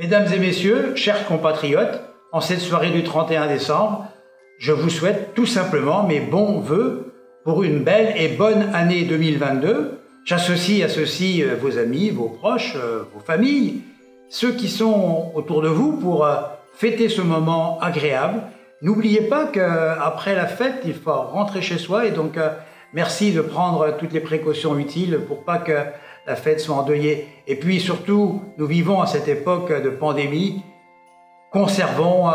Mesdames et messieurs, chers compatriotes, en cette soirée du 31 décembre, je vous souhaite tout simplement mes bons voeux pour une belle et bonne année 2022. J'associe à ceci euh, vos amis, vos proches, euh, vos familles, ceux qui sont autour de vous pour euh, fêter ce moment agréable. N'oubliez pas qu'après la fête, il faut rentrer chez soi et donc merci de prendre toutes les précautions utiles pour pas que la fête soit endeuillée. Et puis surtout, nous vivons à cette époque de pandémie. Conservons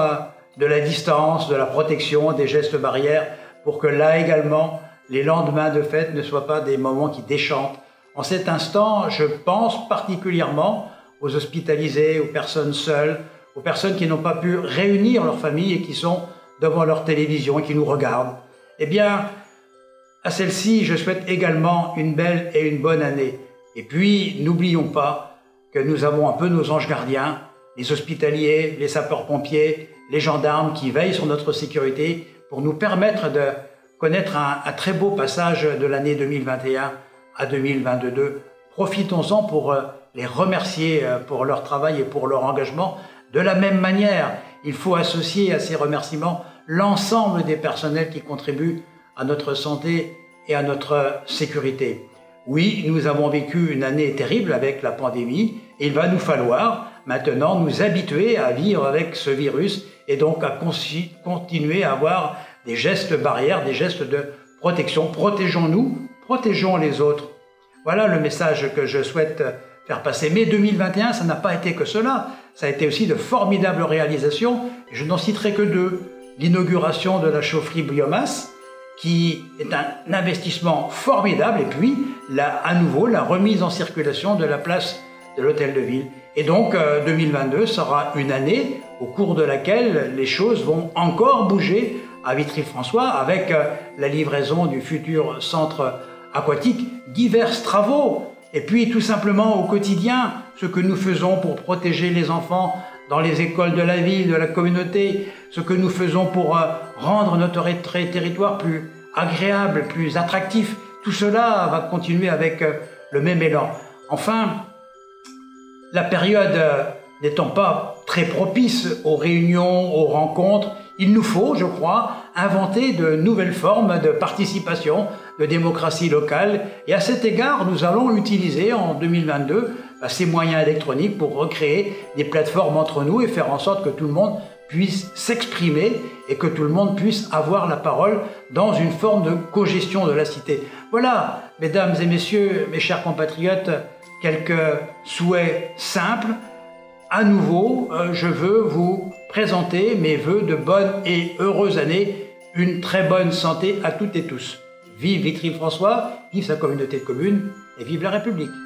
de la distance, de la protection, des gestes barrières pour que là également, les lendemains de fête ne soient pas des moments qui déchantent. En cet instant, je pense particulièrement aux hospitalisés, aux personnes seules, aux personnes qui n'ont pas pu réunir leur famille et qui sont devant leur télévision et qui nous regardent. Eh bien, à celle-ci, je souhaite également une belle et une bonne année. Et puis, n'oublions pas que nous avons un peu nos anges gardiens, les hospitaliers, les sapeurs-pompiers, les gendarmes qui veillent sur notre sécurité pour nous permettre de connaître un, très beau passage de l'année 2021 à 2022. Profitons-en pour euh, les remercier euh, pour leur travail et pour leur engagement. De la même manière, il faut associer à ces remerciements l'ensemble des personnels qui contribuent à notre santé et à notre sécurité. Oui, nous avons vécu une année terrible avec la pandémie il va nous falloir maintenant nous habituer à vivre avec ce virus et donc à continuer à avoir des gestes barrières, des gestes de protection. Protégeons-nous, protégeons les autres. Voilà le message que je souhaite faire passer. Mais 2021, ça n'a pas été que cela. Ça a été aussi de formidables réalisations. Je n'en citerai que deux. L'inauguration de la chaufferie biomasse, qui est un investissement formidable, et puis, là, à nouveau, la remise en circulation de la place de l'hôtel de ville. Et donc 2022 euh, sera une année au cours de laquelle les choses vont encore bouger à Vitry-François avec euh, la livraison du futur centre aquatique, divers travaux, et puis tout simplement au quotidien, ce que nous faisons pour protéger les enfants dans les écoles de la ville, de la communauté, ce que nous faisons pour euh, rendre notre territoire plus agréable, plus attractif, tout cela va continuer avec le même élan. Enfin, la période euh, n'étant pas très propice aux réunions, aux rencontres, il nous faut, je crois, inventer de nouvelles formes de participation, de démocratie locale. Et à cet égard, nous allons utiliser en 2022 bah, ces moyens électroniques pour recréer des plateformes entre nous et faire en sorte que tout le monde puisse s'exprimer et que tout le monde puisse avoir la parole dans une forme de cogestion de la cité. Voilà, mesdames et messieurs, mes chers compatriotes, quelques souhaits simples. À nouveau, euh, je veux vous présenter mes voeux de bonne et heureuse année, une très bonne santé à toutes et tous. Vive Vitry-François, vive sa communauté de communes et vive la République.